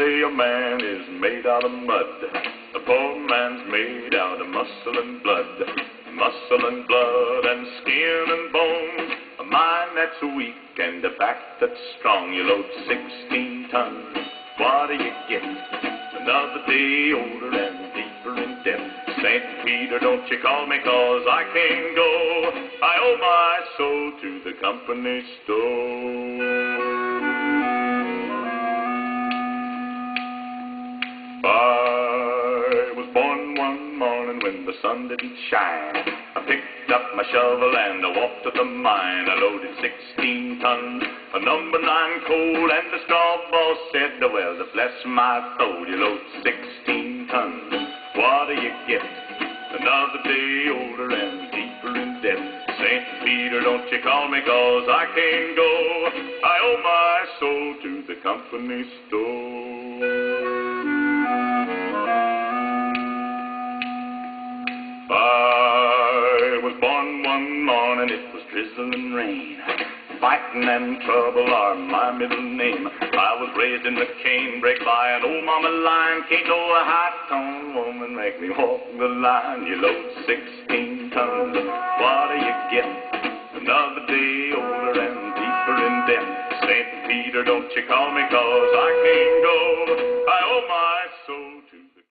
say a man is made out of mud. A poor man's made out of muscle and blood. Muscle and blood and skin and bone. A mind that's weak and a back that's strong. You load 16 tons. What do you get? Another day older and deeper in debt. St. Peter, don't you call me cause I can't go. I owe my soul to the company store. I was born one morning when the sun didn't shine. I picked up my shovel and I walked to the mine. I loaded 16 tons of number nine coal, and the straw boss said, Well, bless my soul, you load 16 tons. What do you get? Another day older and deeper in debt. St. Peter, don't you call me cause I can't go. I owe my soul to the company store. Rain. Fighting and trouble are my middle name. I was raised in the canebrake by an old mama lion. Can't no high-tone woman make me walk the line. You load 16 tons, what do you get? Another day older and deeper in debt. St. Peter, don't you call me cause I can't